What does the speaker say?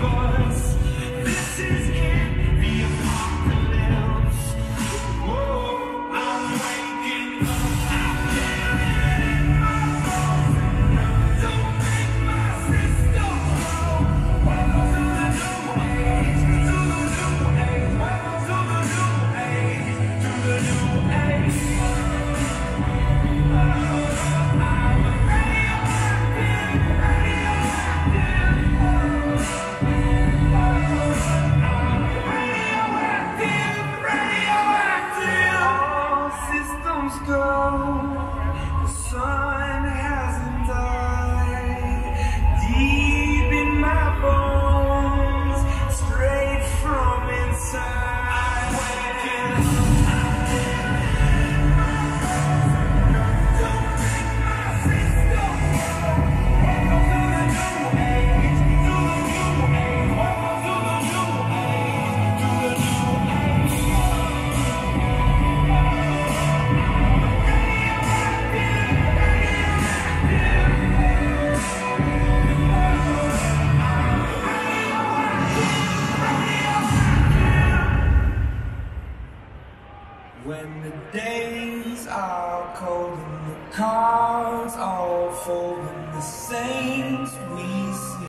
Bye. days are cold and the cards all fold and the saints we